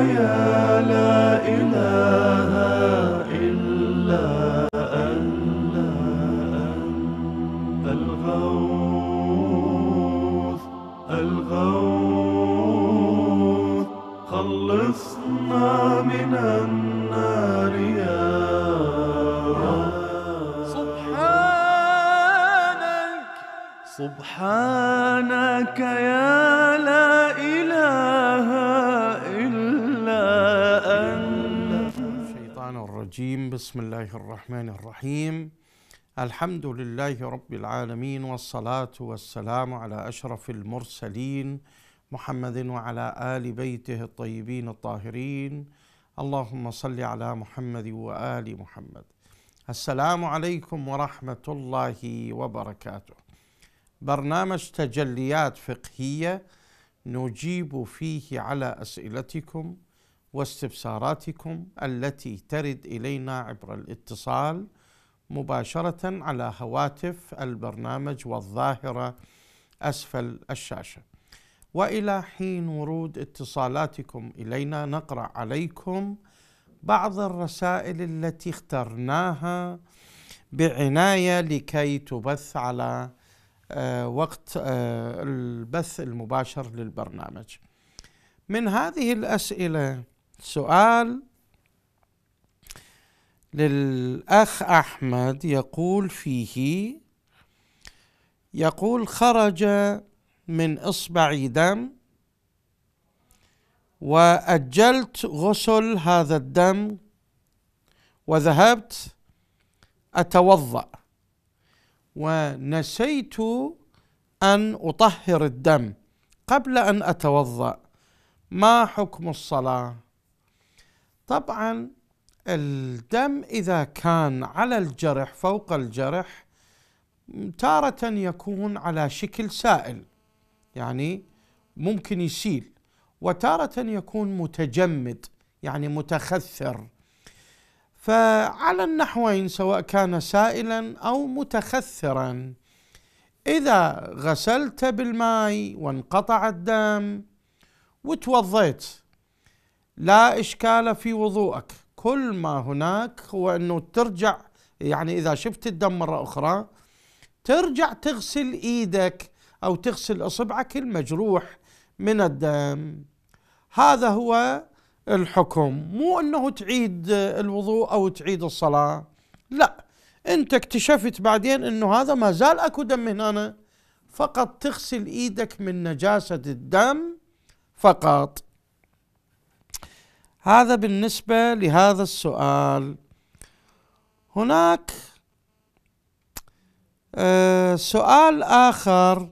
يا لا إله إلا أنت. الغوث الغوث خلصنا من النار يا سبحانك سبحانك يا بسم الله الرحمن الرحيم. الحمد لله رب العالمين والصلاة والسلام على أشرف المرسلين محمد وعلى آل بيته الطيبين الطاهرين. اللهم صل على محمد وآل محمد. السلام عليكم ورحمة الله وبركاته. برنامج تجليات فقهية نجيب فيه على أسئلتكم واستفساراتكم التي ترد إلينا عبر الاتصال مباشرة على هواتف البرنامج والظاهرة أسفل الشاشة. وإلى حين ورود اتصالاتكم إلينا نقرأ عليكم بعض الرسائل التي اخترناها بعناية لكي تبث على آه، وقت آه، البث المباشر للبرنامج. من هذه الأسئلة سؤال للأخ أحمد يقول فيه يقول خرج من إصبعي دم وأجلت غسل هذا الدم وذهبت أتوضأ ونسيت أن أطهر الدم قبل أن أتوضأ ما حكم الصلاة؟ طبعا الدم إذا كان على الجرح فوق الجرح تارة يكون على شكل سائل يعني ممكن يسيل وتارة يكون متجمد يعني متخثر. فعلى النحوين سواء كان سائلا أو متخثرا إذا غسلت بالماء وانقطع الدم وتوضيت لا إشكال في وضوءك. كل ما هناك هو إنه ترجع يعني إذا شفت الدم مرة أخرى ترجع تغسل إيدك أو تغسل إصبعك المجروح من الدم. هذا هو الحكم. مو إنه تعيد الوضوء أو تعيد الصلاة. لا إنت اكتشفت بعدين إنه هذا ما زال أكو دم هنا فقط تغسل إيدك من نجاسة الدم فقط. هذا بالنسبة لهذا السؤال. هناك آه، سؤال آخر.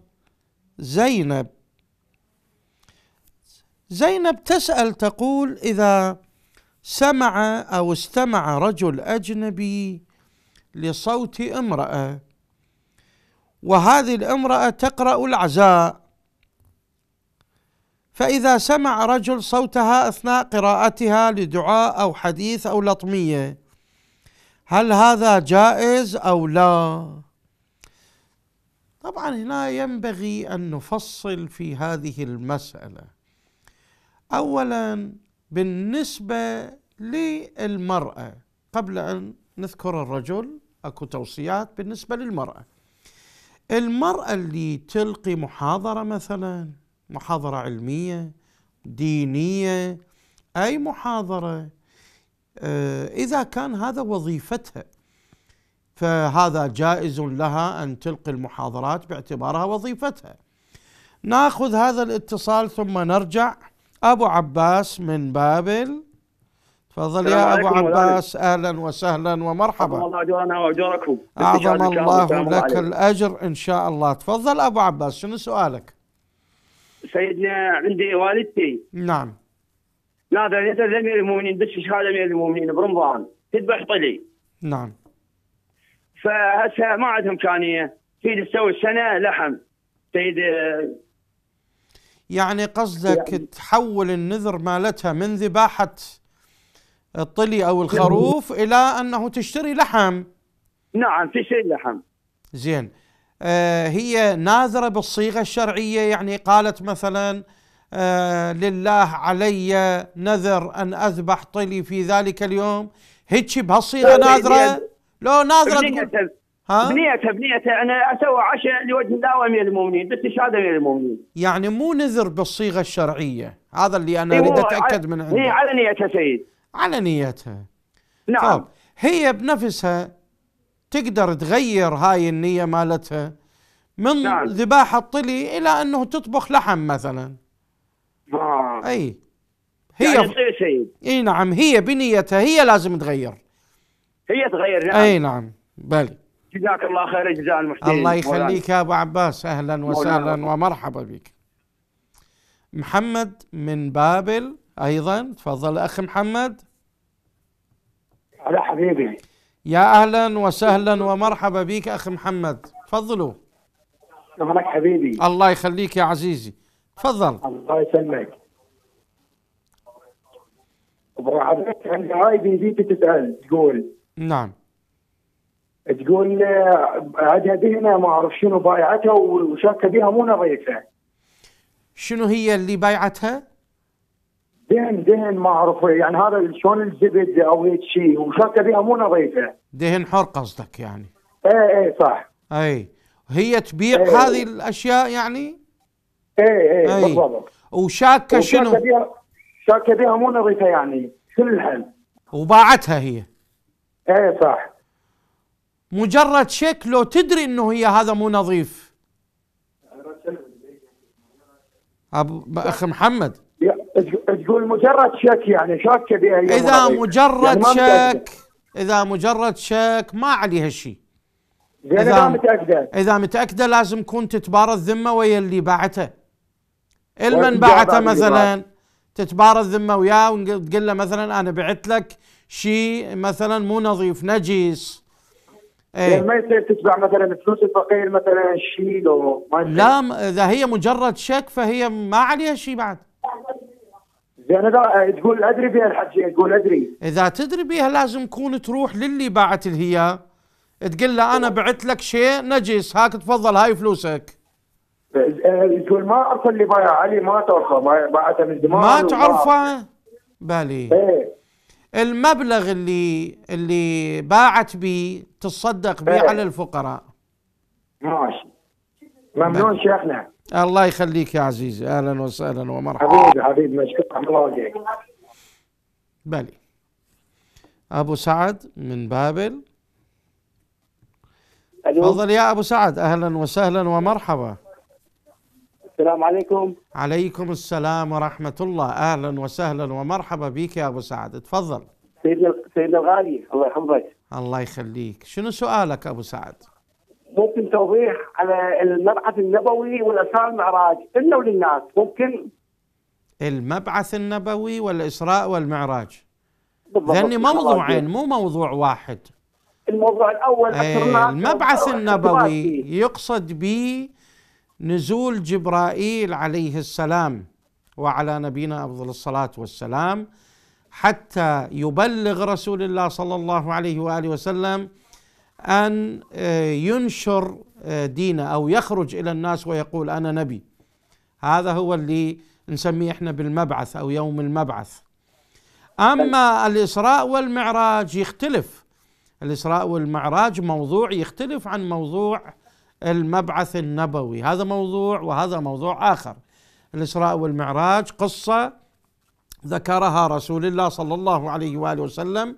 زينب. زينب تسأل تقول إذا سمع أو استمع رجل أجنبي لصوت امرأة وهذه الامرأة تقرأ العزاء فإذا سمع رجل صوتها أثناء قراءتها لدعاء أو حديث أو لطمية هل هذا جائز أو لا؟ طبعا هنا ينبغي أن نفصل في هذه المسألة أولا بالنسبة للمرأة قبل أن نذكر الرجل أكو توصيات بالنسبة للمرأة المرأة اللي تلقي محاضرة مثلا محاضرة علمية دينية أي محاضرة آه، إذا كان هذا وظيفتها فهذا جائز لها أن تلقي المحاضرات باعتبارها وظيفتها. ناخذ هذا الاتصال ثم نرجع. أبو عباس من بابل. تفضل يا أبو عباس. أهلا وسهلا ومرحبا. الله أجرنا وأجركم أعظم الله. لك الأجر إن شاء الله. تفضل أبو عباس شنو سؤالك؟ سيدنا عندي والدتي. نعم. نادر نزل امير المؤمنين. دش شهاده امير المؤمنين؟ برمضان. تذبح طلي. نعم. فهسه ما عندهم إمكانية. تريد تسوي سنة لحم. سيد يعني قصدك يعني تحول النذر مالتها من ذباحة الطلي أو الخروف إلى أنه تشتري لحم. نعم تشتري لحم. زين. آه، هي ناذرة بالصيغة الشرعية يعني قالت مثلا آه لله علي نذر أن أذبح طلي في ذلك اليوم. هيك بهالصيغة ناذرة؟ لو ناذرة تقول ها؟ بنيته بنيته أنا أسوي عشاء لوجه الله وامير المؤمنين باستشهاد أمير المؤمنين؟ يعني مو نذر بالصيغة الشرعية هذا اللي أنا إيه، أريد هو أتأكد من هي عنده. على نيته سيد. على نيتها. نعم. طب هي بنفسها تقدر تغير هاي النية مالتها من نعم. ذباح الطلي إلى أنه تطبخ لحم مثلا. آه. أي. هي يعني سيد إي نعم هي بنيتها هي لازم تغير. هي تغير نعم. أي نعم بلي جزاك الله خير جزاء المحسنين. الله. يخليك يا أبو عباس. أهلا وسهلا. ومرحبا بك. محمد من بابل أيضا. تفضل اخ محمد. هلا حبيبي. يا أهلا وسهلا ومرحبا بك اخ محمد. تفضلوا. معك حبيبي. الله يخليك يا عزيزي. تفضل. الله يسلمك. أبو حضرتك عندي هاي بنتي تسأل تقول. نعم. تقول عندها دهنه ما أعرف شنو بايعتها وشاكه بها مو نظيفة. شنو هي اللي بايعتها دهن دهن ما أعرف يعني هذا شلون الزبد أو هيك شيء وشاكه بها مو نظيفة. دهن حر قصدك يعني. إيه إيه صح. أي. هي تبيع إيه. هذه الأشياء يعني؟ إيه إيه أي. بالضبط. وشاكة شنو؟ شاكه بها مو نظيفة يعني شنو الحل؟ وباعتها هي. إيه صح. مجرد شك لو تدري إنه هي هذا مو نظيف. ابو أخ محمد. تقول مجرد شك يعني شاكه بها إذا نظيفة. مجرد يعني. شك إذا مجرد شك ما عليها شيء. إذا- اذا متاكده إذا متاكده لازم تكون تتبارى الذمة ويا اللي باعته. إلمن باعته مثلا تتبارى الذمة وياه وتقول له مثلا أنا بعت لك شيء مثلا مو نظيف نجس. يعني إيه ما يصير تتبع مثلا فلوس الفقير مثلا شيء لو ما. لا إذا هي مجرد شك فهي ما عليها شيء بعد. اذا تقول أدري بها الحجيه تقول أدري. إذا تدري بيها لازم تكون تروح للي باعت الهي تقول له أنا بعت لك شيء نجس هاك تفضل هاي فلوسك. تقول ما اعرف اللي بايع علي ما تعرفه باعته من زمان ما تعرفه؟ بالي. إيه. المبلغ اللي اللي باعت به تصدق به إيه. على الفقراء. ماشي. ممنون شيخنا. الله يخليك يا عزيزي. أهلا وسهلا ومرحبا. حبيبي حبيبي مشكور الله. وجهك بلي. أبو سعد من بابل. تفضل يا أبو سعد. أهلا وسهلا ومرحبا. السلام عليكم. عليكم السلام ورحمة الله. أهلا وسهلا ومرحبا بك يا أبو سعد. تفضل. سيدنا سيدنا الغالي الله يحفظك. الله يخليك. شنو سؤالك أبو سعد؟ ممكن توضيح على المبعث النبوي والاسرار المعراج لنا وللناس. ممكن. المبعث النبوي والإسراء والمعراج. لأني موضوعين مو موضوع واحد. الموضوع الأول الناس- المبعث النبوي. يقصد به نزول جبرائيل عليه السلام وعلى نبينا أفضل الصلاة والسلام حتى يبلغ رسول الله صلى الله عليه وآله وسلم أن آه، ينشر آه، دينه أو يخرج إلى الناس ويقول أنا نبي. هذا هو اللي نسميه إحنا بالمبعث أو يوم المبعث. أما الإسراء والمعراج يختلف. الإسراء والمعراج موضوع يختلف عن موضوع المبعث النبوي. هذا موضوع وهذا موضوع آخر. الإسراء والمعراج قصة ذكرها رسول الله صلى الله عليه وآله وسلم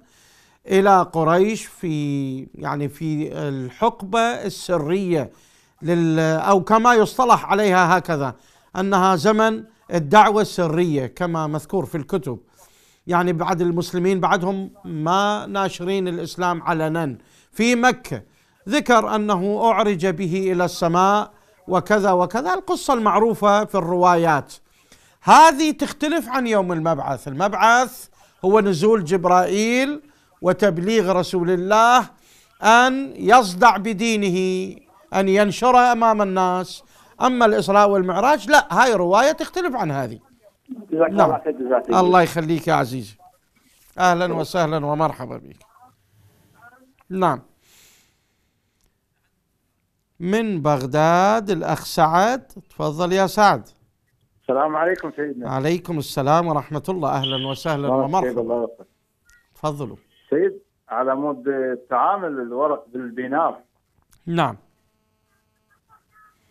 إلى قريش في يعني في الحقبة السرية لل أو كما يصطلح عليها هكذا أنها زمن الدعوة السرية كما مذكور في الكتب. يعني بعد المسلمين بعدهم ما ناشرين الإسلام علنا. في مكة ذكر أنه أعرج به إلى السماء وكذا وكذا. القصة المعروفة في الروايات. هذه تختلف عن يوم المبعث. المبعث هو نزول جبرائيل وتبليغ رسول الله أن يصدع بدينه أن ينشر أمام الناس. أما الإسراء والمعراج لا هاي رواية تختلف عن هذه. جزاك نعم. الله الله يخليك يا عزيزي أهلا وسهلا ومرحبا بك. نعم. من بغداد الأخ سعد. تفضل يا سعد. السلام عليكم سيدنا. عليكم السلام ورحمة الله. أهلا وسهلا ومرحبا. تفضلوا. سيد على مود تعامل الورق بالدينار نعم.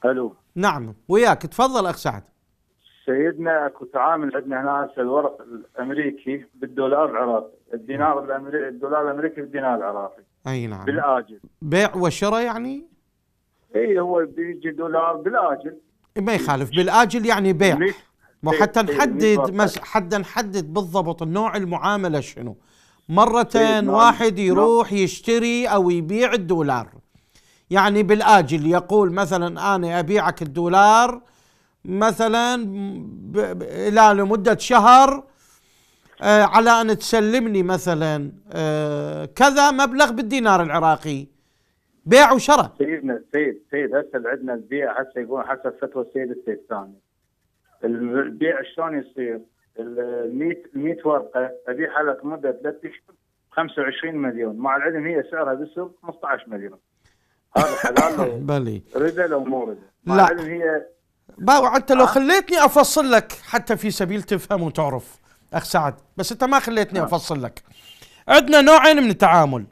ألو. نعم وياك. تفضل أخ سعد. سيدنا أكو تعامل عندنا هنا هسه الورق الأمريكي بالدولار العراقي، الدينار الامريكي الدولار الأمريكي بالدينار العراقي. أي نعم. بالآجل. بيع وشراء يعني؟ إي هو بيجي دولار بالآجل. ما يخالف. بالآجل يعني بيع. إيه، إيه، نحدد. حتى نحدد بالضبط نوع المعاملة شنو. مرة إيه، نعم. واحد يروح يشتري أو يبيع الدولار يعني بالآجل يقول مثلا أنا أبيعك الدولار مثلا. إلى لمدة شهر آه على أن تسلمني مثلا آه كذا مبلغ بالدينار العراقي بيع وشراء سيدنا سيد سيد هسه عندنا البيع هسه يقول حسب فتوى السيد السيستاني البيع شلون يصير؟ ال 100 100 ورقة. ابيعها لك مده ثلاث أشهر 25 مليون. مع العلم هي سعرها بالسوق 15 مليون. هذا حلال بلي. ربا لو مو ربا. مع لا. العلم هي با حتى لو خليتني أفصل لك حتى في سبيل تفهم وتعرف أخ سعد. بس أنت ما خليتني أفصل لك. عندنا نوعين من التعامل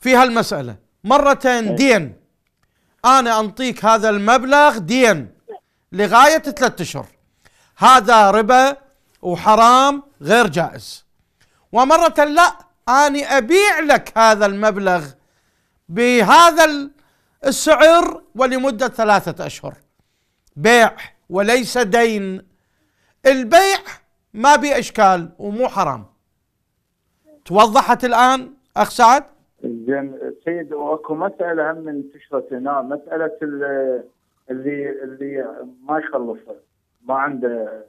في هالمسألة. مره دين. أنا أنطيك هذا المبلغ دين لغاية ثلاثة أشهر. هذا ربا وحرام غير جائز. ومرة لا أني أبيع لك هذا المبلغ بهذا ال- السعر ولمدة ثلاثة أشهر. بيع وليس دين. البيع ما بي اشكال ومو حرام. توضحت الآن أخ سعد؟ زين سيد وأكو مسألة هم من تشرة هنا. ال- اللي اللي ما يخلص ما عنده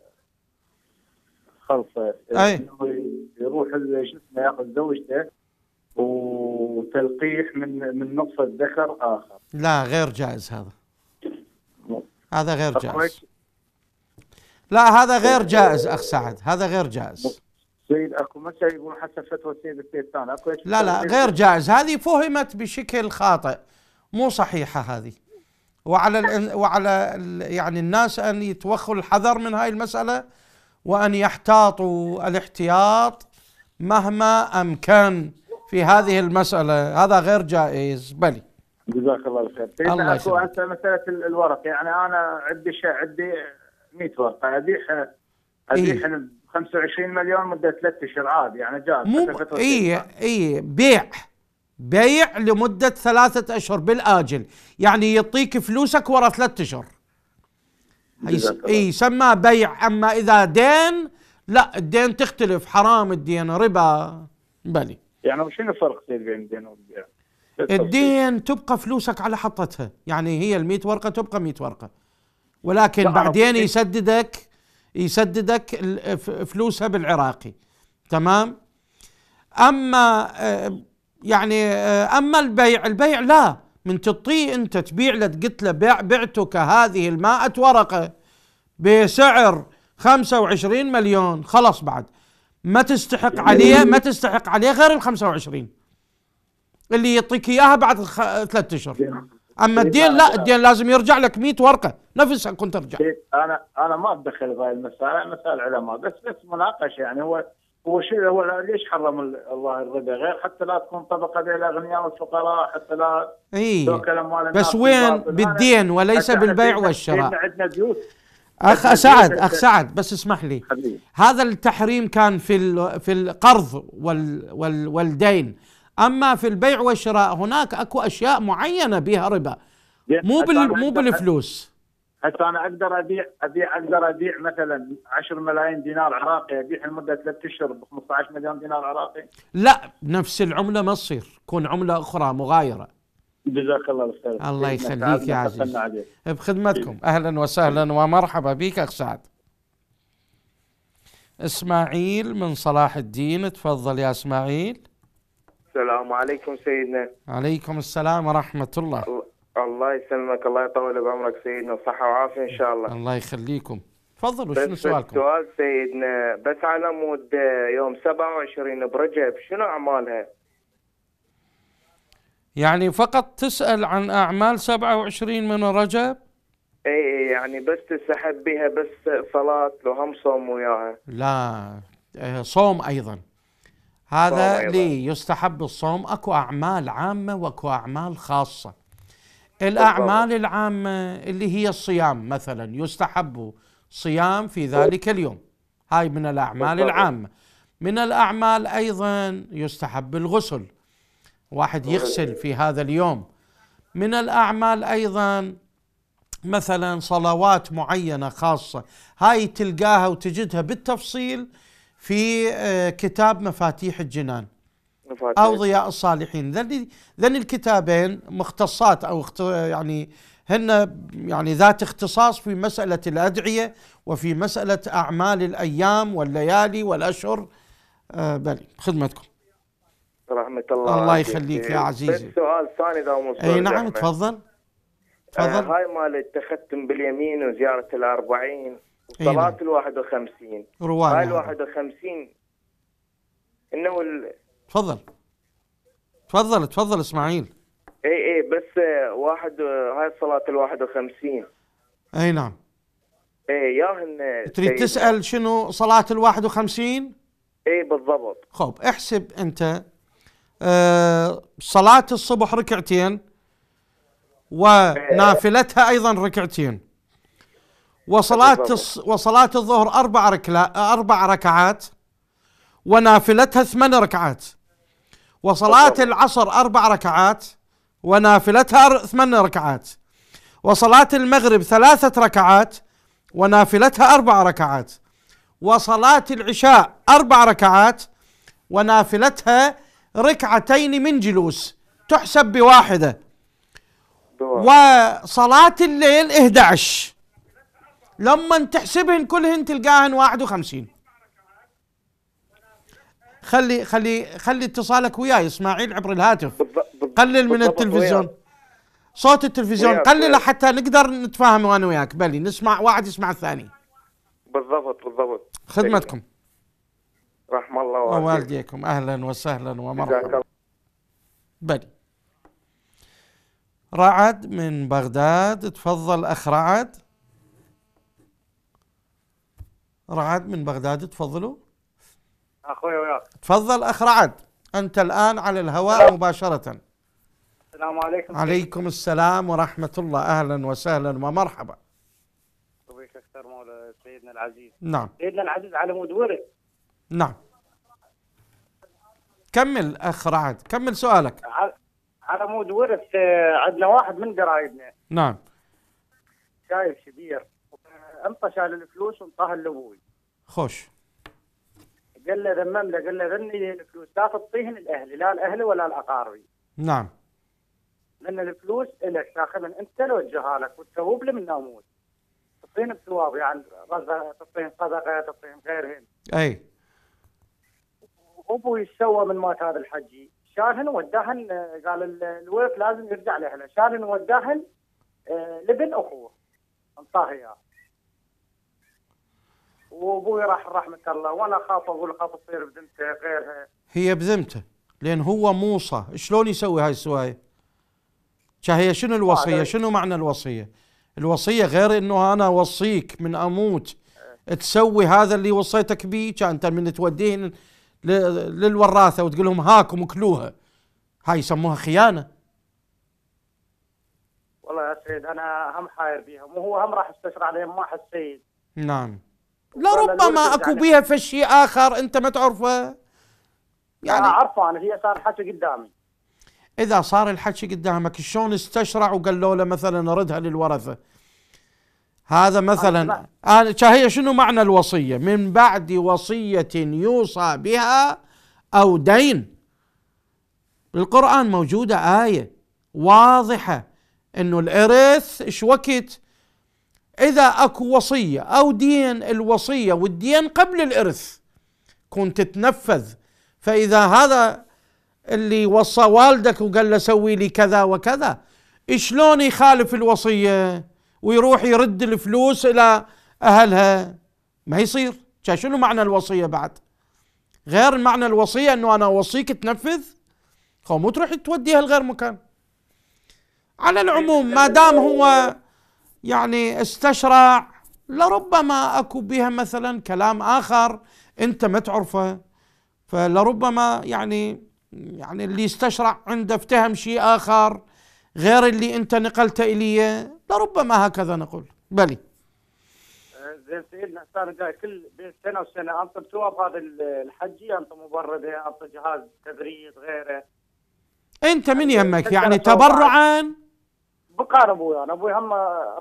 خلصه أي. إنه يروح شو اسمه ياخذ زوجته وتلقيح من من نطفه ذكر آخر. لا غير جائز هذا. هذا غير جائز. لا هذا غير جائز أخ سعد. هذا غير جائز. سيد اكو مساله يقول حسب فتوى السيد السيستاني اكو لا لا غير جائز. هذه فهمت بشكل خاطئ. مو صحيحة هذه. وعلى وعلى يعني الناس أن يتوخوا الحذر من هاي المسألة وأن يحتاطوا الاحتياط مهما أمكن في هذه المسألة. هذا غير جائز. بلي. جزاك الله الخير الله أكو. هسه مسألة ال- الورق. يعني أنا عندي شيء عندي 100 ورقة. ابيعها ابيعها ب 25 مليون مدة ثلاث أشهر. عادي. يعني جاز. مو اي. اي بيع. بيع لمدة ثلاثة أشهر بالآجل. يعني يعطيك فلوسك ورا ثلاثة أشهر. إي يسمى بيع. أما إذا دين لا الدين تختلف. حرام الدين ربا. بلي. يعني شنو الفرق بين الدين والبيع؟ الدين تبقى فلوسك على حطتها. يعني هي ال ورقة تبقى 100 ورقة. ولكن بعدين يسددك يسددك فلوسها بالعراقي. تمام؟ أما آه، يعني آه، أما البيع البيع لا. من تعطيه انت تبيع له قلت له بيع بعتك هذه المائة ورقه بسعر 25 مليون. خلاص بعد. ما تستحق عليه ما تستحق عليه غير ال 25 اللي يعطيك إياها بعد ثلاثة أشهر. أما الدين لا الدين لازم يرجع لك 100 ورقة. نفسها كنت ترجع. سيد، أنا أنا ما أتدخل بهاي المسائل مسائل علماء. بس بس مناقشة يعني. هو هو هو ليش حرم ال- الله الربا؟ غير حتى لا تكون طبقة بين الأغنياء والفقراء حتى لا اي بس وين. بالدين وليس بالبيع والشراء. عندنا بيوت أخ سعد أخ سعد بس اسمح لي. هذا التحريم كان في في القرض وال وال والدين. أما في البيع والشراء هناك أكو أشياء معينة بها ربا. مو بال مو بالفلوس. هسه أنا أقدر ابيع ابيع أقدر أبيع مثلا 10 ملايين دينار عراقي أبيع لمده ثلاث أشهر ب 15 مليون دينار عراقي. لا نفس العملة ما تصير تكون عملة أخرى مغايرة. جزاك الله الخير الله يخليك يا عزيز. بخدمتكم. أهلا وسهلا ومرحبا بك أخ سعد. إسماعيل من صلاح الدين تفضل يا إسماعيل. السلام عليكم سيدنا. عليكم السلام ورحمة الله الله- يسلمك الله يطول بعمرك سيدنا صحة وعافية إن شاء الله. الله يخليكم. تفضلوا شنو سؤالكم؟ سؤال سيدنا بس على مود يوم 27 برجب شنو أعمالها؟ يعني فقط تسأل عن أعمال 27 من رجب؟ إي إي، يعني بس تسحب بها بس صلاة لو هم صوم وياها. لا آه، صوم أيضا. هذا أيضاً. ليه يستحب الصوم أكو أعمال عامة وأكو أعمال خاصة. الأعمال العامة اللي هي الصيام مثلا يستحب صيام في ذلك اليوم. هاي من الأعمال بالضبط. العامة. من الأعمال أيضا يستحب الغسل. واحد يغسل في هذا اليوم. من الأعمال أيضا مثلا صلوات معينة خاصة. هاي تلقاها وتجدها بالتفصيل في آه، كتاب مفاتيح الجنان. أو ضياء الصالحين ذن ذن الكتابين مختصات أو اخت- يعني هن يعني ذات اختصاص في مسألة الأدعية وفي مسألة أعمال الأيام والليالي والأشهر آه بلي خدمتكم رحمة الله الله. يخليك يا عزيزي. بس سؤال ثاني إذا مو أي سؤال نعم زحمة. تفضل آه تفضل هاي مال التختم باليمين وزيارة الأربعين أي وصلاة نعم. الواحد وخمسين هاي الواحد وخمسين إنه ال... تفضل تفضل تفضل اسماعيل. اي اي بس آه، واحد آه، هاي صلاة الواحد وخمسين. أي نعم. اي ياهن آه، تريد. تسأل شنو صلاة الواحد وخمسين؟ اي بالضبط. خب احسب أنت آه صلاة الصبح ركعتين ونافلتها أيضا ركعتين. وصلاة. وصلاة الظهر أربع ركلا أربع ركعات ونافلتها ثمان ركعات. وصلاة. العصر أربع ركعات ونافلتها ثمان ركعات. وصلاة المغرب ثلاثة ركعات ونافلتها أربع ركعات. وصلاة العشاء أربع ركعات ونافلتها ركعتين من جلوس تحسب بواحدة. وصلاة الليل 11 لما تحسبهن كلهن تلقاهن 51 خلي خلي خلي اتصالك وياي إسماعيل عبر الهاتف. قلل من التلفزيون. صوت التلفزيون قلله. حتى نقدر نتفاهم أنا وياك. بلي نسمع واحد يسمع الثاني. بالضبط بالضبط. خدمتكم. رحم الله والديك ووالديكم أهلا وسهلا ومرحبا. بلي. رعد من بغداد. تفضل أخ رعد. رعد من بغداد تفضلوا. أخوي وياك. تفضل أخ رعد. أنت الآن على الهواء مباشرة. السلام عليكم. عليكم السلام ورحمة الله. أهلا وسهلا ومرحبا. بك أكثر مولى سيدنا العزيز. نعم. سيدنا العزيز على مود ورد نعم. كمل أخ رعد. كمل سؤالك. على- على مود ورث آه، عندنا واحد من قرايبنا. نعم. شايب كبير. انطى شال الفلوس وانطاها لابوي خوش. قال له ذمم له قال له ذني الفلوس لا تعطيهن لاهلي لا الاهلي ولا الاقاربي نعم. لأن الفلوس إلك تاخذهن أنت توجهها لك وتثوب لي من ناموس تعطيهن بثواب يعني رزق تعطيهن صدقة تعطيهن غيرهن. أي. أبوي سوى من مات هذا الحجي شالهن وداهن قال ال- الورث لازم يرجع لاهله شالهن وداهن آه، لابن أخوه انطاه اياه وابوي راح رحمة الله وأنا خاف أقول خاف تصير بنته غيرها هي بذمته لأن هو موصى. شلون يسوي هاي السواية؟ هي شنو الوصية؟ هذا- شنو معنى الوصية؟ الوصية غير إنه أنا أوصيك من أموت. تسوي هذا اللي وصيتك به أنت من توديه للوراثة وتقول لهم هاكم اكلوها هاي يسموها خيانة. والله يا سيد أنا هم حاير بيها. وهو هم راح استشرى عليهم ما حسيت نعم. لربما أكو يعني- بيها فشي آخر أنت ما تعرفه. يعني يعني أعرفه أنا هي صار حكي قدامي. إذا صار الحكي قدامك شلون استشرع وقالوا له مثلا ردها للورثة؟ هذا مثلا أنا هي شنو معنى الوصية؟ من بعد وصية يوصى بها أو دين. بالقرآن موجودة آية واضحة إنه الإرث إيش وقت؟ إذا أكو وصية أو دين الوصية والدين قبل الإرث كنت تتنفذ. فإذا هذا اللي وصى والدك وقال له سوي لي كذا وكذا شلون يخالف الوصية ويروح يرد الفلوس إلى أهلها؟ ما يصير. شنو معنى الوصية بعد؟ غير معنى الوصية إنه أنا أوصيك تنفذ؟ خو مو تروح توديها لغير مكان. على العموم ما دام هو يعني استشرع لربما أكو بها مثلا كلام آخر أنت ما تعرفه. فلربما يعني يعني اللي استشرع عنده افتهم شيء آخر غير اللي أنت نقلته الي لربما هكذا نقول. بلي. زين سيدنا هسه أنا جاي كل بين سنة وسنة. انطي بثواب هذا الحجي انطي مبرده انطي جهاز تبريد غيره؟ أنت من يمك يعني صوت تبرعا؟ بقى أبوي أنا أبوي هم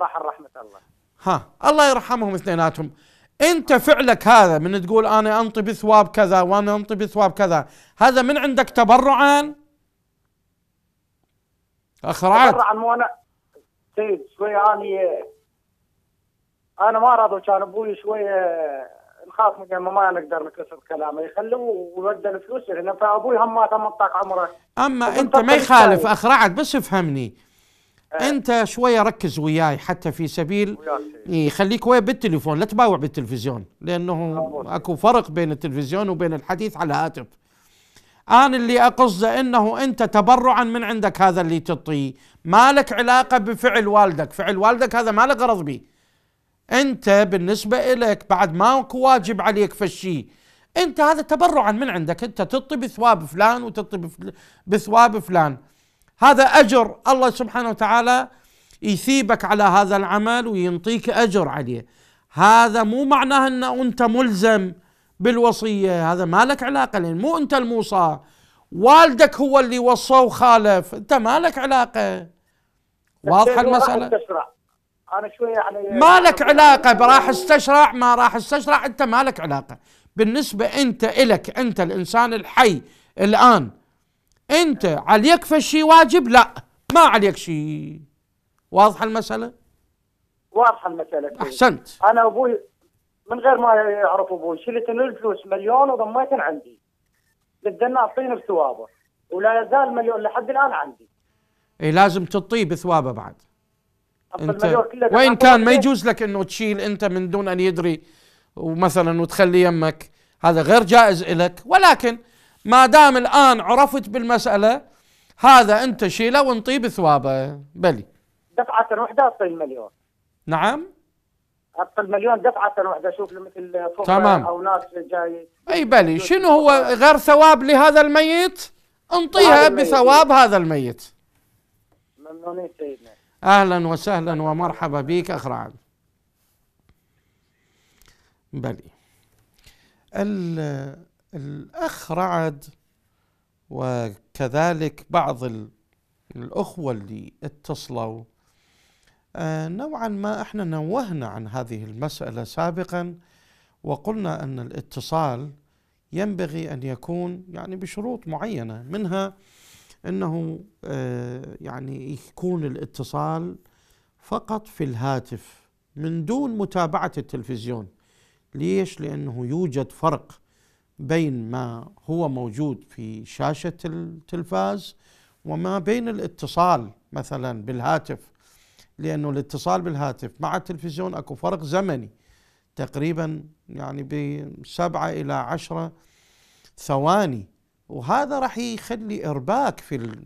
راح رحمه الله. ها الله يرحمهم اثنيناتهم. انت فعلك هذا من تقول أنا أنطي بثواب كذا وأنا أنطي بثواب كذا هذا من عندك تبرعا؟ أخ رعد. طبعا مو أنا. سيد شوية أني أنا ما راضي كان أبوي شوية نخاف من ما, ما نقدر نكسر كلامه يخلوه ويودى الفلوس هنا فأبوي هم ما تم عمره. أما أنت ما يخالف الثاني. أخ رعد بس افهمني. انت شوية ركز وياي حتى في سبيل وياك. سيد. إيه، خليك ويا بالتليفون لا تباوع بالتلفزيون لأنه أكو فرق بين التلفزيون وبين الحديث على هاتف. أنا اللي اقصده إنه أنت تبرعا من عندك هذا اللي تعطيه ما لك علاقة بفعل والدك فعل والدك هذا ما لك غرض به. أنت بالنسبة لك بعد ما أكو واجب عليك فشي أنت هذا تبرعا من عندك أنت تعطي بثواب فلان وتعطي بفل- بثواب فلان. هذا أجر الله سبحانه وتعالى يثيبك على هذا العمل وينطيك أجر عليه. هذا مو معناه انه أنت ملزم بالوصية هذا ما لك علاقة لأن مو أنت الموصى. والدك هو اللي وصى وخالف أنت ما لك علاقة. واضحه سيد، وراح المسألة؟ استشرع. أنا شوية يعني ما لك علاقة راح استشرع ما راح استشرع أنت ما لك علاقة. بالنسبة أنت إلك أنت الإنسان الحي الآن أنت عليك فشي واجب؟ لا. ما عليك شيء. واضحة المسألة؟ واضحة المسألة. أحسنت. أنا أبوي من غير ما يعرف أبوي شلت الفلوس مليون وضميتن عندي. بدنا اعطيني بثوابه. ولا يزال مليون لحد الآن عندي. اي لازم تعطيه بثوابه بعد. أنت وين كان ما. يجوز لك إنه تشيل أنت من دون أن يدري ومثلا وتخلي يمك هذا غير جائز لك ولكن ما دام الآن عرفت بالمسألة هذا أنت شيله وانطيه بثوابه بلي. دفعة واحدة اعطي المليون نعم. اعطي المليون دفعة واحدة أشوف له مثل تمام. أو ناس جاي. أي بلي شنو هو غير ثواب لهذا الميت؟ انطيها. بثواب هذا الميت. ممنونين سيدنا. أهلا وسهلا ومرحبا بك أخ رعد. بلي. ال- الاخ رعد وكذلك بعض ال- الأخوة اللي اتصلوا. آه، نوعا ما إحنا نوهنا عن هذه المسألة سابقا وقلنا أن الاتصال ينبغي أن يكون يعني بشروط معينة منها إنه آه، يعني يكون الاتصال فقط في الهاتف من دون متابعة التلفزيون. ليش؟ لأنه يوجد فرق بين ما هو موجود في شاشة التلفاز وما بين الاتصال مثلا بالهاتف. لأنه الاتصال بالهاتف مع التلفزيون أكو فرق زمني. تقريبا يعني بسبعه إلى عشرة ثواني. وهذا راح يخلي إرباك في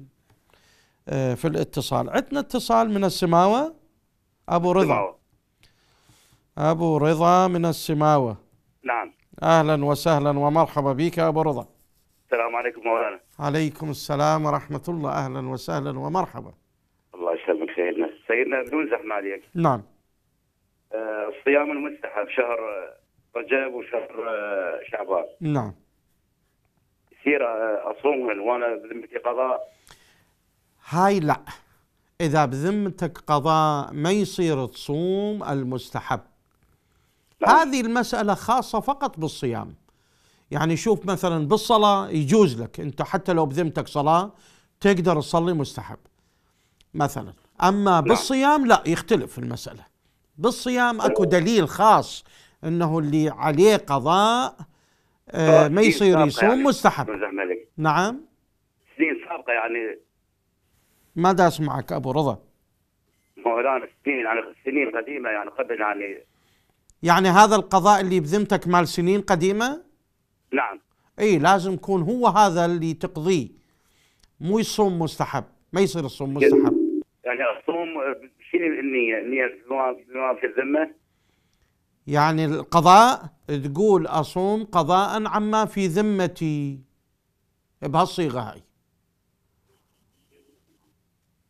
آه، في الاتصال. عندنا اتصال من السماوة. أبو رضا. أبو رضا من السماوة. نعم. أهلا وسهلا ومرحبا بك أبو رضا. السلام عليكم مولانا. عليكم السلام ورحمة الله. أهلا وسهلا ومرحبا. الله يسلمك سيدنا. سيدنا بدون زحمة عليك. نعم. آه، الصيام المستحب شهر رجب وشهر آه، شعبان. نعم. يصير آه، اصومهن وأنا بذمتي قضاء؟ هاي لا. إذا بذمتك قضاء ما يصير تصوم المستحب. نعم. هذه المسألة خاصة فقط بالصيام. يعني شوف مثلا بالصلاة يجوز لك أنت حتى لو بذمتك صلاة تقدر تصلي مستحب. مثلا أما بالصيام لا يختلف المسألة. بالصيام أكو دليل خاص إنه اللي عليه قضاء آه ما سنين يصير يصوم يعني. مستحب. نعم. سنين سابقة يعني. ما دا أسمعك أبو رضا؟ مولانا سنين يعني سنين قديمة يعني قبل يعني يعني هذا القضاء اللي بذمتك مال سنين قديمة؟ نعم. إي لازم يكون هو هذا اللي تقضيه مو يصوم مستحب. ما يصير يصوم مستحب. يعني اصوم شنو بما بما في الذمة؟ يعني القضاء تقول أصوم قضاء عما في ذمتي. بهالصيغة هاي.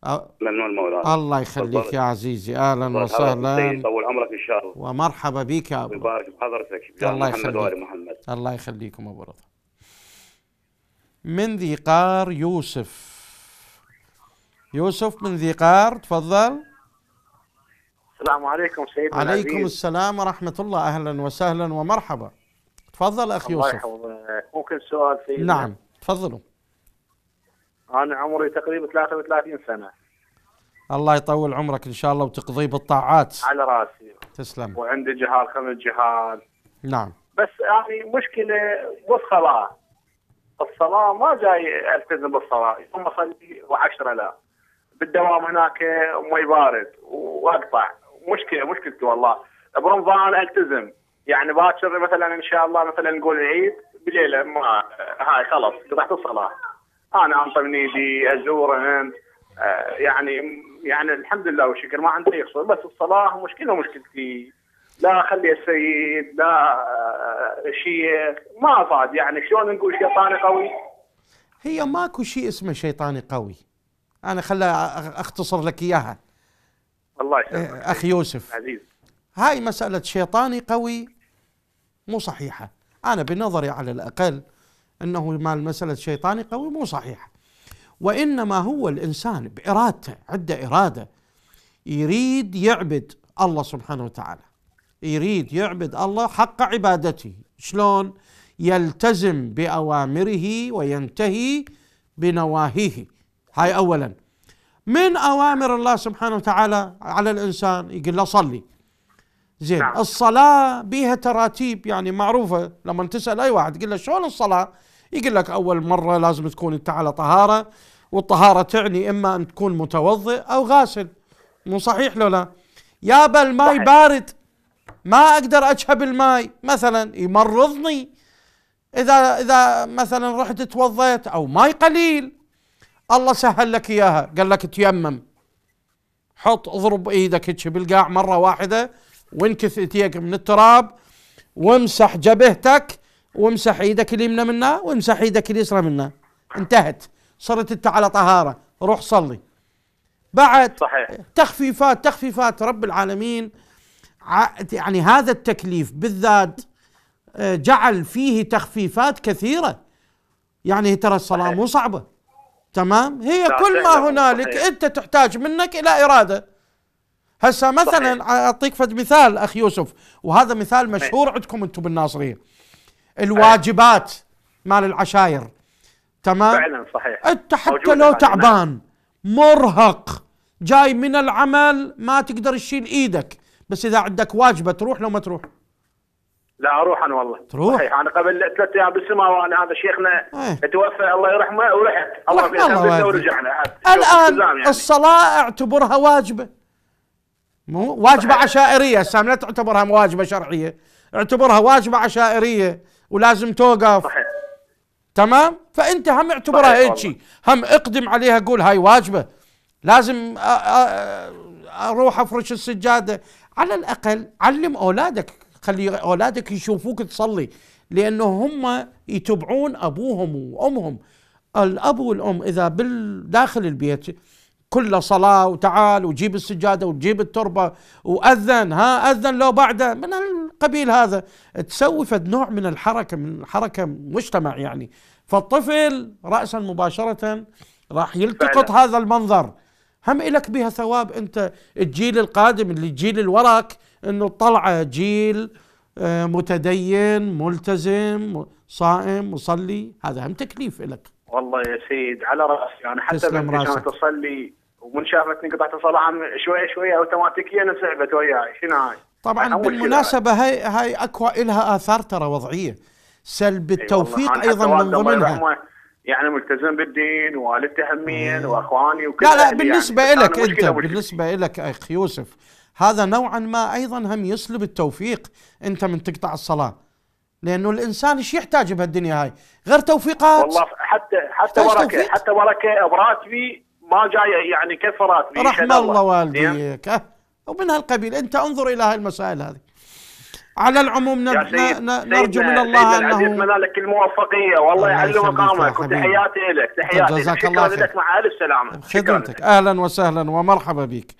ممنون مولانا الله يخليك. يا عزيزي. أهلا الله. وسهلا. يطول عمرك إن شاء الله. ومرحبا بك يا أبو. ويبارك بحضرتك يا الله محمد يخليك. وآل محمد. الله يخليكم أبو رضا. من ذي قار يوسف؟ يوسف من ذي قار تفضل. السلام عليكم سيدنا عليكم العزيز. السلام ورحمة الله. أهلا وسهلا ومرحبا. تفضل أخ الله يوسف. يحفظك. ممكن سؤال سيدنا؟ نعم تفضلوا. أنا عمري تقريبا 33 سنة. الله يطول عمرك إن شاء الله وتقضي بالطاعات على راسي. تسلم. وعندي جهال خمس جهال. نعم. بس يعني مشكلة بالصلاة. الصلاة ما جاي ألتزم بالصلاة. يوم أصلي وعشرة لا. بالدوام هناك مي بارد وأقطع. مشكلة مشكلتي والله. برمضان ألتزم. يعني باكر مثلا إن شاء الله مثلا نقول العيد بليله ما هاي خلاص قطعت الصلاه أنا انطي من ايدي ازورهم آه، يعني يعني الحمد لله والشكر ما عندي اي قصور بس الصلاة مشكلة مشكلتي لا خلي السيد لا آه، شيخ ما صاد يعني شلون نقول شيطاني قوي؟ هي ماكو شيء اسمه شيطاني قوي. أنا خلا أختصر لك إياها. الله يسلمك. إيه، أخ يوسف. عزيز. هاي مسألة شيطاني قوي مو صحيحة. أنا بنظري على الأقل أنه مال مسألة شيطاني قوي مو صحيحة وإنما هو الإنسان بإرادته عنده إرادة يريد يعبد الله سبحانه وتعالى. يريد يعبد الله حق عبادته. شلون؟ يلتزم بأوامره وينتهي بنواهيه. هاي أولا. من أوامر الله سبحانه وتعالى على الإنسان؟ يقول له صلي. زين. نعم. الصلاة بيها تراتيب يعني معروفة. لما تسأل أي واحد تقول له شلون الصلاة؟ يقول لك أول مرة لازم تكون أنت على طهارة والطهارة تعني إما أن تكون متوضئ أو غاسل. مو صحيح لو لا؟ يابا الماي صحيح. بارد ما أقدر أشهب الماي. مثلا يمرضني. إذا إذا مثلا رحت توضيت أو ماي قليل الله سهل لك إياها. قال لك تيمم. حط اضرب إيدك هيك بالقاع مرة واحدة وانكث إيديك من التراب وامسح جبهتك وامسح إيدك اليمنى منها وامسح إيدك اليسرى منها انتهت. صرت انت على طهارة. روح صلي. بعد صحيح. تخفيفات تخفيفات رب العالمين. يعني هذا التكليف بالذات آه، جعل فيه تخفيفات كثيرة. يعني ترى الصلاة. مو صعبة. تمام؟ هي كل ما هنالك صحيح. انت تحتاج منك إلى إرادة. هسه مثلا أعطيك فد مثال أخ يوسف. وهذا مثال مشهور عندكم أنتم بالناصرية. الواجبات مال العشاير. تمام؟ فعلا صحيح. أنت حتى لو. تعبان مرهق جاي من العمل ما تقدر تشيل إيدك بس إذا عندك واجبة تروح لو ما تروح؟ لا أروح أنا والله. تروح؟ صحيح. أنا قبل ثلاث أيام بالسماء وأنا هذا شيخنا إيه. توفى الله يرحمه ورحت. الله والديك. ورجعنا. الآن يعني. الصلاة اعتبرها واجبة. مو واجبة عشائرية هسه لا تعتبرها واجبة شرعية. اعتبرها واجبة عشائرية. ولازم توقف. صحيح. تمام؟ فأنت هم اعتبرها هيك هم اقدم عليها قول هاي واجبة. لازم أروح أفرش السجادة. على الأقل علم أولادك. خلي أولادك يشوفوك تصلي. لأنه هم يتبعون أبوهم وأمهم. الأب والأم إذا بالداخل البيت كله صلاة وتعال وجيب السجادة وتجيب التربة وأذن ها أذن لو بعده من القبيل هذا. تسوي فد نوع من الحركة من حركة مجتمع يعني. فالطفل رأسا مباشرة راح يلتقط فعلا. هذا المنظر. هم إلك بها ثواب أنت الجيل القادم اللي الجيل اللي وراك أنه طلع جيل آه، متدين ملتزم صائم مصلي هذا هم تكليف لك والله يا سيد على رأسي. أنا حتى راسك. كانت تصلي ومن شافتني قطعت الصلاة عم شوي شوي اوتوماتيكيا انسحبت وياي شنو هاي؟ طبعا بالمناسبة هاي هاي اكو لها آثار ترى وضعية سلب والله. التوفيق أنا أيضا من ضمنها يعني ملتزم بالدين والدتي همين وأخواني وكل لا لا أهلي بالنسبة يعني. لك أنت. بالنسبة لك أخ يوسف هذا نوعا ما أيضا هم يسلب التوفيق أنت من تقطع الصلاة لأنه الإنسان إيش يحتاج بهالدنيا هاي غير توفيقات والله حتى حتى بركه توفيق. حتى بركه براتبي ما جاي يعني كثرات رحم الله؟ والديك أه ومن هالقبيل. أنت انظر إلى هاي المسائل هذه. على العموم نرجو من الله العزيز أنه اتمنى لك الموفقية. والله الله يعلم مقامك. وتحياتي لك. تحياتي جزاك الله خير. لك مع ألف سلامة. خدمتك. أهلا وسهلا ومرحبا بك.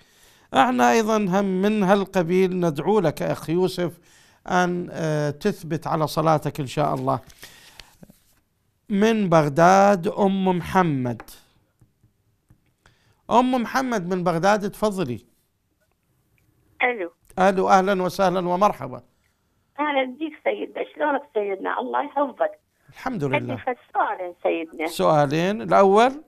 إحنا أيضا هم من هالقبيل ندعو لك اخ يوسف أن آه، تثبت على صلاتك إن شاء الله. من بغداد أم محمد. أم محمد من بغداد تفضلي. ألو. ألو أهلا وسهلا ومرحبا. أهلا بيك سيدنا. شلونك سيدنا؟ الله يحفظك. الحمد عندي لله. فد سؤال سيدنا. سؤالين. الأول؟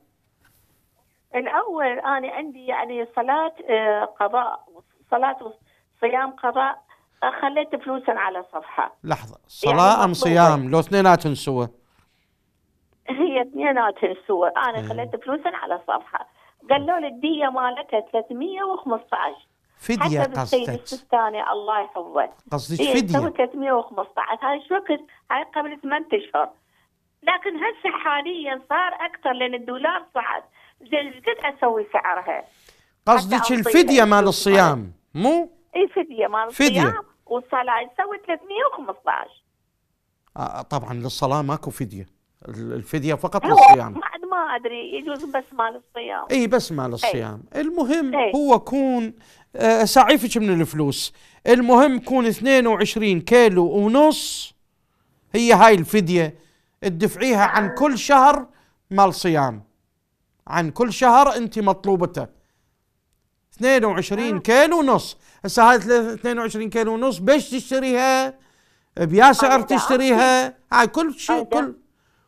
الأول أنا عندي يعني صلاة آه، قضاء صلاة صيام قضاء. آه، خليت فلوسا على صفحة. لحظة. يعني صلاة أم مطلوبة. صيام؟ لو اثنيناتهم سوا. هي اثنيناتهم سوى أنا إيه. خليت فلوسا على صفحة. قالوا لي الدية مالتها 315 فدية حسب السيد السيستاني الله يحفظه. قصدك تسوي فديه 315 هاي شو وقت هاي قبل ثمان أشهر. لكن هسه حاليا صار أكثر لأن الدولار صعد. زين إيش قد أسوي سعرها؟ قصدك الفدية مال الصيام مو؟ اي فدية مال فدية. الصيام. والصلاة تسوي 315 آه طبعا للصلاة ماكو فدية. ال- الفدية فقط للصيام. ما أدري يجوز بس مال الصيام. إي بس مال الصيام. المهم إي. هو كون آه ساعيفك من الفلوس. المهم كون 22 كيلو ونص هي هاي الفدية. تدفعيها عن كل شهر مال صيام. عن كل شهر أنت مطلوبته. 22 كيلو ونص. هسه هاي 22 كيلو ونص بيش تشتريها؟ بيا سعر هذا تشتريها؟ هاي كل شيء هذا. كل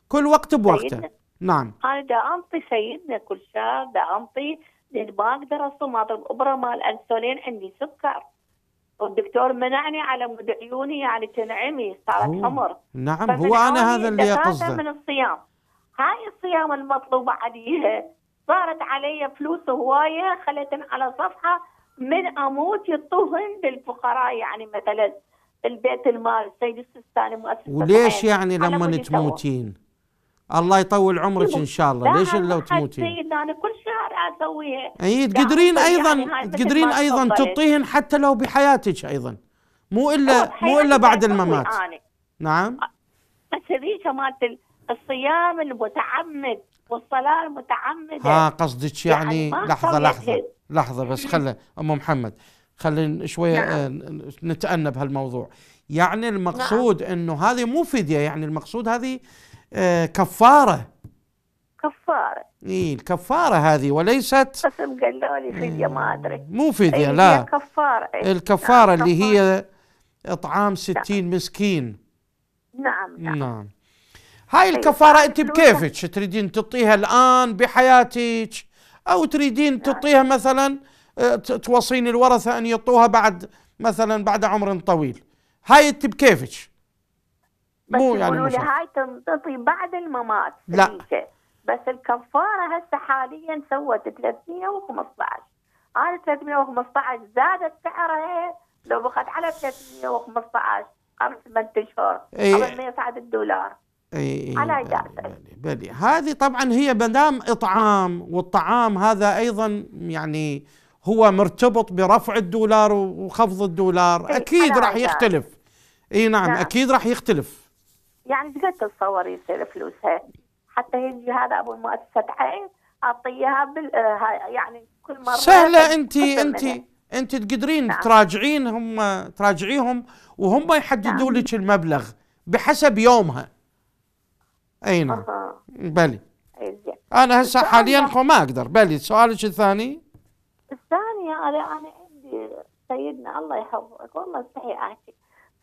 كل وقت بوقته. سيدنا. نعم. أنا دا انطي سيدنا كل شهر دا انطي لأن ما أقدر أصوم اضرب أبرة مال انسولين عندي سكر. والدكتور منعني على مود عيوني يعني تنعمي صارت حمر. نعم هو أنا هذا اللي قصده من الصيام. هاي الصيام المطلوبة عليها صارت علي فلوس هواية خلتن على صفحة من أموت يطوهن للفقراء يعني مثلا البيت المال السيد السيستاني مؤسسة وليش. يعني لما. تموتين؟ الله يطول عمرك إن شاء الله. ليش لا، لو تموتين؟ أنا كل شهر أسويها إي تقدرين يعني أيضا مثل تقدرين أيضا. تعطيهن حتى لو بحياتك أيضا. مو الا مو إلا بعد الممات. أنا. نعم. بس ذيك مالت ال- الصيام المتعمد والصلاة المتعمدة. ها قصدك يعني, يعني لحظة لحظة. لحظة بس خله أم محمد خلينا شوية نعم. آه، نتأنى بهالموضوع يعني المقصود إنه هذه مو فدية يعني المقصود هذه آه، كفارة. كفارة. إي الكفارة هذه وليست قسم قالوا لي فدية ما أدري. مو فديه إيه، لا. هي كفارة. الكفارة نعم، اللي كفارة. هي اطعام ستين مسكين. نعم نعم. نعم. هاي الكفارة أنت بكيفك تريدين تعطيها الآن بحياتك؟ أو تريدين تعطيها مثلا آه، توصين الورثة أن يعطوها بعد مثلا بعد عمر طويل. هاي أنت بكيفك. بس مو يعني يقولوا لي. هاي تنطي بعد الممات لا. بس الكفارة هسه حاليا سوت 315 هذه 315 زادت سعرها لو بخت على 315 قبل ثمان أشهر. قبل ما يصعد الدولار إي على بلي. بلي هذه طبعا هي مدام إطعام والطعام هذا أيضا يعني هو مرتبط برفع الدولار وخفض الدولار أكيد راح. يختلف إي نعم نعم. أكيد راح يختلف يعني قد تتصور يصير فلوسها حتى يجي هذا أبو مؤسسة عين أعطيها بال آه، يعني كل مرة سهلة انت انت. انت تقدرين نعم. تراجعين هم تراجعيهم وهم يحددوا نعم. لك المبلغ بحسب يومها أي نعم أها. بلي. أنا هسه حاليا خو ما أقدر بلي سؤالك الثاني الثانية أنا أنا عندي سيدنا الله يحفظك والله استحي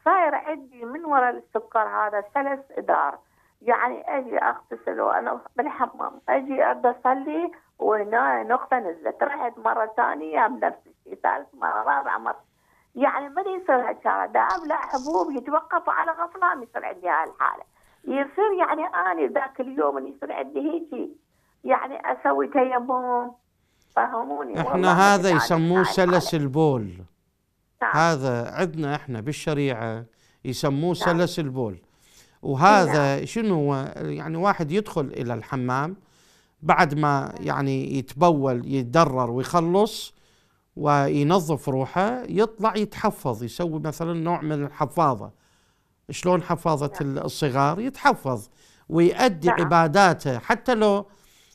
صاير عندي من وراء السكر هذا ثلاث إدار يعني أجي أغتسل وأنا بالحمام. أجي أرد أصلي وهنا نقطة نزلت. رحت مرة ثانية بنفس الشيء ثالث مرة رابعة مرة. يعني ما يصير هالشارع دا أبلع حبوب يتوقف على غفلان يصير عندي هالحالة. يصير يعني أنا ذاك اليوم اللي يصير عندي هيجي. يعني أسوي تيمم. فهموني؟ إحنا هذا يعني يسموه هاي سلس. البول. نعم. هذا عندنا إحنا بالشريعة يسموه نعم. سلس البول. وهذا شنو هو؟ يعني واحد يدخل إلى الحمام بعد ما يعني يتبول يتدرر ويخلص وينظف روحه يطلع يتحفظ يسوي مثلا نوع من الحفاظة. شلون حفاظة الصغار؟ يتحفظ ويؤدي نعم. عباداته. حتى لو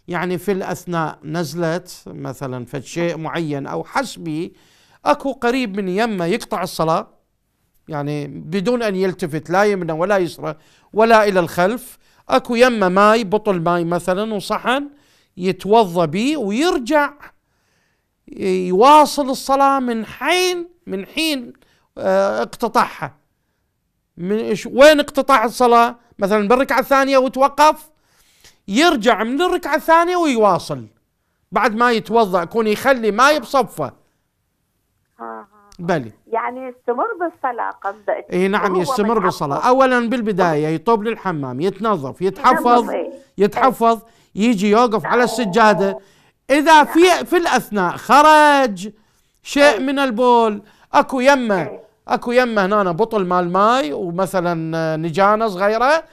يعني في الأثناء نزلت مثلا في شيء معين أو حسبي أكو قريب من يمه يقطع الصلاة يعني بدون أن يلتفت لا يمنى ولا يسرى ولا إلى الخلف. أكو يمه ماي بطل ماي مثلا وصحن يتوضى به ويرجع يواصل الصلاة من حين من حين آه، اقتطعها. من وين اقتطاع الصلاة؟ مثلا بالركعة الثانية وتوقف يرجع من الركعة الثانية ويواصل. بعد ما يتوضأ يكون يخلي ماي بصفه. بلي. يعني يستمر بالصلاة قصدك؟ إي نعم يستمر. بالصلاة. اولا بالبداية يطب للحمام يتنظف يتحفظ إيه. يتحفظ يجي يوقف على السجادة. إذا في في الأثناء خرج شيء من البول. أكو يمة أكو يمة هنا بطل مال ماي ومثلا نجانة صغيرة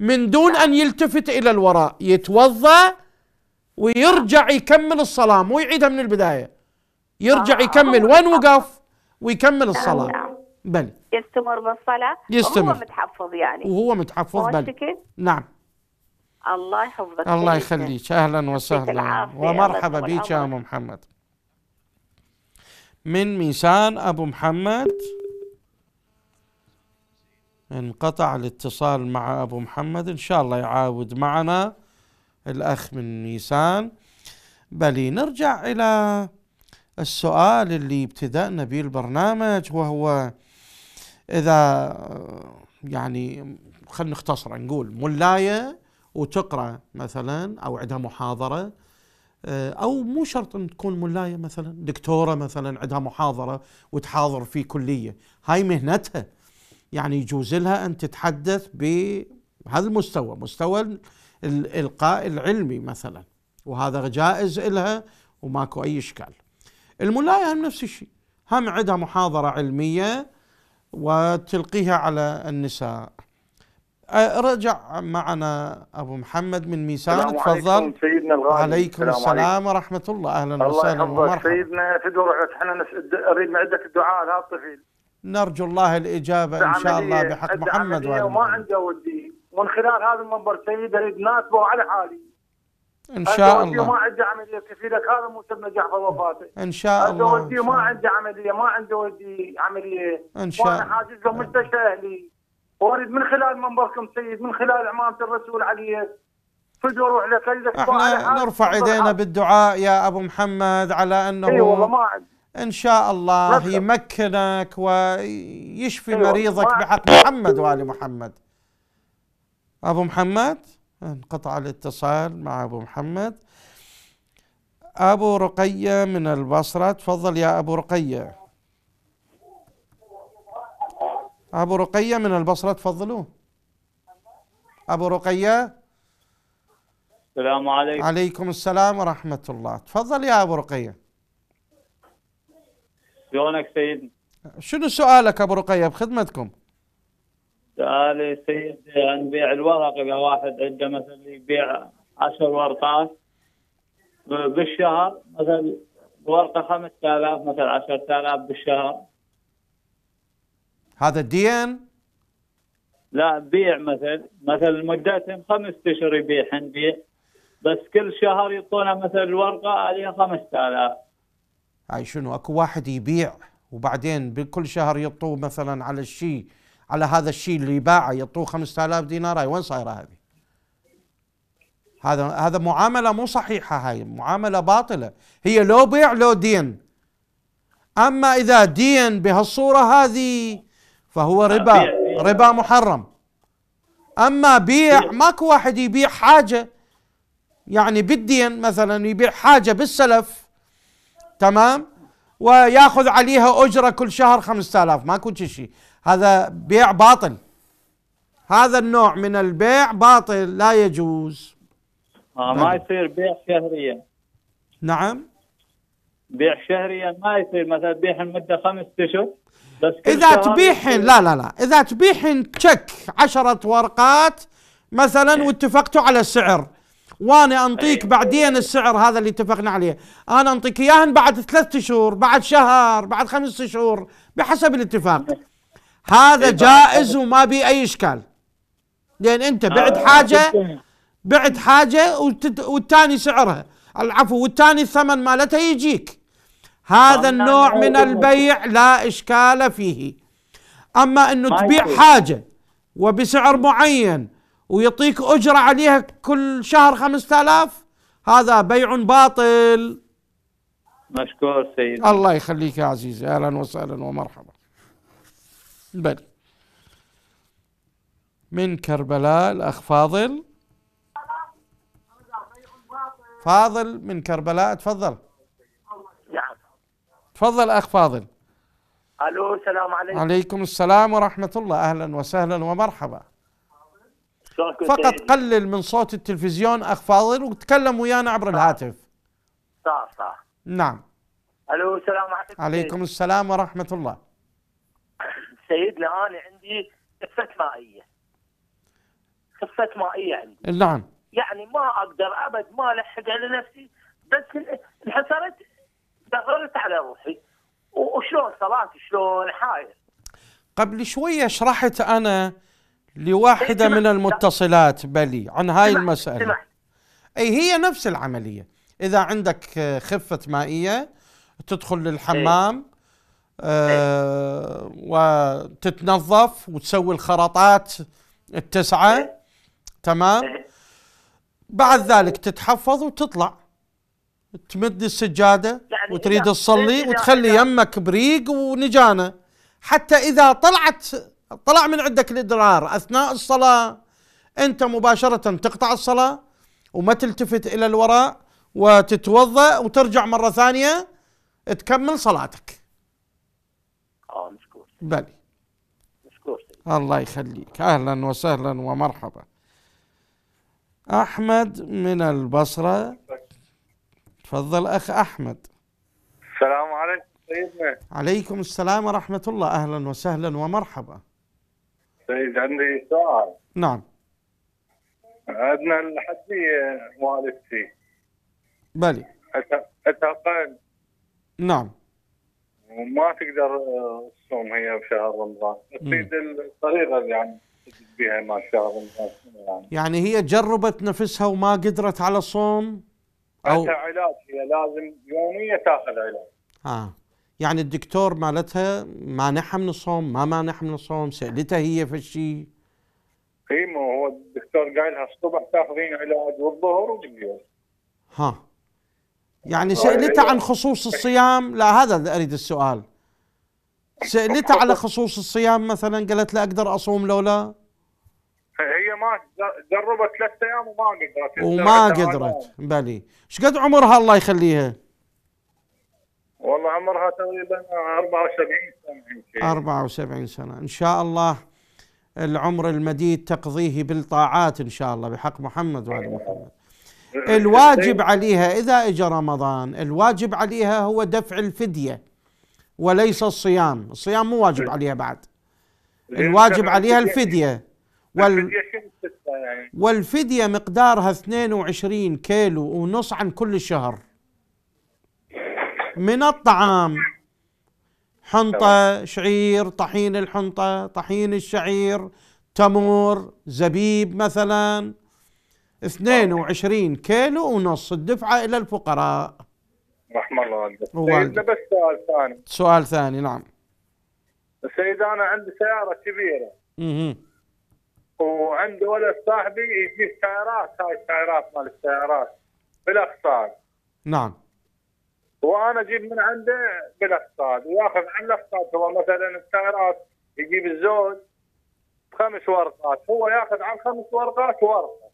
من دون أن يلتفت إلى الوراء يتوضأ ويرجع يكمل الصلاة. مو يعيدها من البداية. يرجع آه، يكمل. وين. وقف؟ ويكمل الصلاة. نعم. بل. يستمر بالصلاة؟ يستمر. وهو متحفظ يعني. وهو متحفظ هو بل. الشكل نعم. الله يحفظك الله. يخليك. أهلا وسهلا. ومرحبا بك يا. ام محمد. من ميسان أبو محمد. انقطع الاتصال مع أبو محمد. إن شاء الله يعاود معنا الأخ من ميسان. بلي نرجع إلى السؤال اللي ابتدأنا به البرنامج وهو إذا يعني خلينا نختصره نقول ملاية وتقرأ مثلا أو عندها محاضرة آه، أو مو شرط إن تكون ملاية مثلا دكتورة مثلا عندها محاضرة وتحاضر في كلية هاي مهنتها. يعني يجوز لها أن تتحدث بهذا المستوى مستوى الإلقاء العلمي مثلا وهذا جائز لها وماكو أي إشكال. الملايه هم نفس الشيء. هم عندها محاضرة علمية وتلقيها على النساء. رجع معنا أبو محمد من ميسان السلام تفضل. عليكم سيدنا الغالي. عليكم السلام ورحمة الله. أهلا الله وسهلا يحفظك. ومرحبا. سيدنا فدوى إحنا نس- أريد من عندك الدعاء لهذا الطفل نرجو الله الإجابة إن شاء الله بحق محمد وما. عنده ودي. ومن خلال هذا المنبر سيد أريد ناسبه على حالي. إن عنده شاء ودي الله. عنده عمليه كفيلك هذا مو سبب نجاح وفاته إن شاء عنده الله ودي شاء وما الله. عنده عمليه ما عنده ودي عمليه إن شاء وأنا الله حاجز له مستشفى أهلي وأريد من خلال منبركم سيد من خلال عمامة الرسول عليه لك. على إحنا. نرفع إيدينا بالدعاء يا أبو محمد على إي والله انه ما إن شاء الله نفسه. يمكنك ويشفي أيوة. مريضك ما- بحق محمد وآل محمد. أبو محمد؟ انقطع الاتصال مع أبو محمد. أبو رقية من البصرة تفضل يا أبو رقية. أبو رقية من البصرة تفضلوا. أبو رقية. السلام عليكم. عليكم السلام ورحمة الله. تفضل يا أبو رقية. شلونك سيد؟ شنو سؤالك أبو رقية؟ بخدمتكم. سؤالي سيد عن بيع الورق إذا واحد عنده مثلا يبيع عشر ورقات بالشهر مثلا ورقة 5000 مثلا 10000 بالشهر. هذا الدين لا بيع مثلا مثلا مدتهم خمس أشهر يبيع يبيع بس كل شهر يعطونا مثلا الورقة عليها 5000 هاي شنو أكو واحد يبيع وبعدين بكل شهر يعطوه مثلا على الشيء على هذا الشيء اللي باعه يعطوه 5000 دينار هاي وين صايرة هذه؟ هذا هذا معاملة مو صحيحة هاي معاملة باطلة. هي لو بيع لو دين. أما إذا دين بهالصورة هذه فهو ربا. ربا محرم. أما بيع ماكو واحد يبيع حاجة. يعني بالدين مثلا يبيع حاجة بالسلف تمام؟ وياخذ عليها أجرة كل شهر 5000 ماكو شيء. هذا بيع باطل. هذا النوع من البيع باطل لا يجوز. آه ما نعم. يصير بيع شهريا. نعم. بيع شهريا ما يصير مثلا بيع المدة خمس أشهر بس إذا يصير- لا لا لا. إذا تبيحن تشك عشرة ورقات مثلا واتفقتوا على السعر. وأنا أنطيك بعدين السعر هذا اللي اتفقنا عليه. أنا أنطيك إياهن بعد ثلاثة شهور بعد شهر بعد خمسة شهور بحسب الاتفاق. هذا جائز وما بي أي إشكال. لأن أنت بعد حاجة بعد حاجة وتت... والثاني سعرها. العفو والثاني الثمن مالتها يجيك. هذا النوع من البيع لا إشكال فيه. أما إنه ما تبيع. حاجة وبسعر معين ويعطيك أجرة عليها كل شهر خمسة آلاف هذا بيع باطل. مشكور سيدي. الله يخليك يا عزيزي. أهلا وسهلا ومرحبا. بل. من كربلاء الأخ فاضل. فاضل من كربلاء تفضل. نعم. تفضل أخ فاضل. ألو السلام عليكم. عليكم السلام ورحمة الله. أهلا وسهلا ومرحبا. فقط؟ قلل من صوت التلفزيون أخ فاضل وتكلم ويانا عبر الهاتف. صح صح. نعم. ألو السلام عليكم. عليكم السلام ورحمة الله. سيدنا أنا عندي خفة مائية. خفة مائية عندي. نعم. يعني ما أقدر أبد ما الحقها لنفسي بس انحسرت دخلت على روحي. وشلون صلاتي شلون حاير قبل شوية شرحت أنا لواحدة من المتصلات بلي عن هاي سمعت أي هي نفس العملية. إذا عندك خفة مائية تدخل للحمام آه وتتنظف وتسوي الخرطات التسعة. تمام؟ إيه. بعد ذلك تتحفظ وتطلع. تمد السجادة يعني وتريد تصلي وتخلي يمك بريق ونجانة. حتى إذا طلعت طلع من عندك الإدرار أثناء الصلاة. أنت مباشرة تقطع الصلاة وما تلتفت إلى الوراء وتتوضأ وترجع مرة ثانية تكمل صلاتك. بلي مشكور سيدي الله يخليك. أهلا وسهلا ومرحبا. أحمد من البصرة. تفضل أخ أحمد. السلام عليكم سيدنا. عليكم السلام ورحمة الله. أهلا وسهلا ومرحبا. سيد عندي سؤال. نعم. عندنا الحجية والدتي بلي أتقن. نعم. وما تقدر آه، تصوم هي بشهر رمضان. تريد الطريقة اللي يعني بها مع شهر رمضان. يعني يعني هي جربت نفسها وما قدرت على الصوم؟ أو علاج. هي لازم يوميا تاخذ علاج. آه يعني الدكتور مالتها مانعها من الصوم ما مانعها من الصوم سألتها هي في الشيء إي ما هو الدكتور قايل لها الصبح تاخذين علاج والظهر وبالليل ها. يعني سألتها عن خصوص الصيام؟ لا هذا أريد السؤال. سألتها على خصوص الصيام مثلا؟ قالت لا أقدر أصوم لو لا. هي ما جربت ثلاث أيام وما قدرت. وما قدرت. بلي. إيش قد عمرها الله يخليها؟ والله عمرها تقريبا 74 سنة يمكن. 74 سنة. إن شاء الله العمر المديد تقضيه بالطاعات إن شاء الله بحق محمد وال محمد. الواجب عليها إذا اجى رمضان الواجب عليها هو دفع الفدية وليس الصيام. الصيام مو واجب عليها بعد. الواجب عليها الفدية وال شنو تسوى يعني؟ والفدية مقدارها 22 كيلو ونص عن كل شهر. من الطعام. حنطة شعير طحين الحنطة طحين الشعير تمر زبيب مثلا. 22 كيلو ونص الدفعة إلى الفقراء. رحم الله والدك. سيدنا بس سؤال ثاني. سؤال ثاني نعم. سيد أنا عندي سيارة كبيرة. مهم. وعندي ولد صاحبي يجيب سيارات هاي السيارات مال السيارات بالاقساط نعم. وأنا أجيب من عنده بالاقساط ويأخذ عن الاقساط هو مثلا السيارات يجيب الزوج خمس ورقات هو يأخذ عن خمس ورقات ورقة.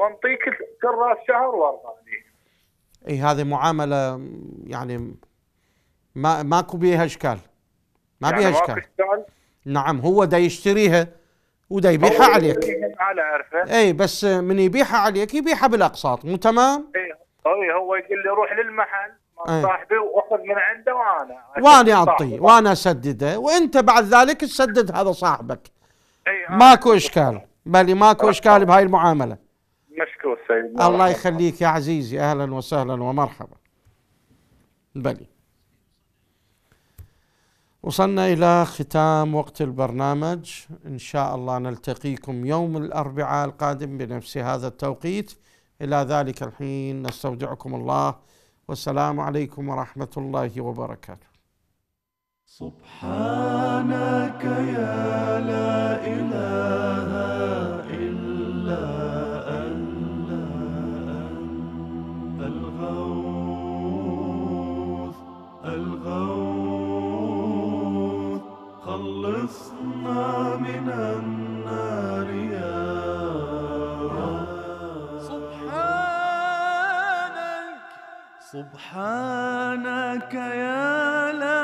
وانطيك كل راس شهر ورقه عليه. إي هذه معاملة يعني ما ماكو بيها إشكال. ما يعني بيها إشكال. نعم هو دا يشتريها ودا يبيعها عليك على عرفه. إي بس من يبيعها عليك يبيعها بالأقساط مو تمام؟ إي هو يقول لي روح للمحل إيه. صاحبي وأخذ من عنده وأنا وأنا أعطيه وأنا أسدده وأنت بعد ذلك تسدد هذا صاحبك. أنا- ماكو إشكال. بل ماكو إشكال بهاي المعاملة. مشكور سيدنا الله يخليك يا عزيزي. أهلا وسهلا ومرحبا. بلي وصلنا إلى ختام وقت البرنامج. إن شاء الله نلتقيكم يوم الأربعاء القادم بنفس هذا التوقيت. إلى ذلك الحين نستودعكم الله. والسلام عليكم ورحمة الله وبركاته. سبحانك يا لا إله خلصنا من النار يا سبحانك سبحانك يا